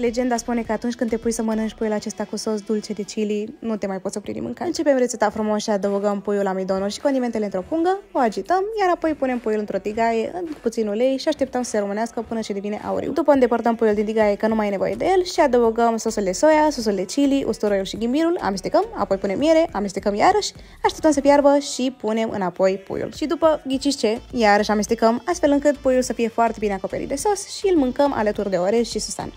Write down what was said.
Legenda spune că atunci când te pui să mănânci puiul acesta cu sos dulce de chili, nu te mai poți opri din mâncare. Începem rețeta frumos și adăugăm puiul amidonul și condimentele într-o pungă, o agităm, iar apoi punem puiul într-o tigaie, în puțin ulei și așteptăm să se rămânească până ce devine auriu. După îndepărtăm puiul din tigaie că nu mai e nevoie de el și adăugăm sosul de soia, sosul de chili, usturoiul și ghimbirul, amestecăm, apoi punem miere, amestecăm iarăși, așteptăm să piarbă și punem înapoi puiul. Și după, ghiciți ce, iarăși amestecăm astfel încât puiul să fie foarte bine acoperit de sos și îl mâncăm alături de orez și susan.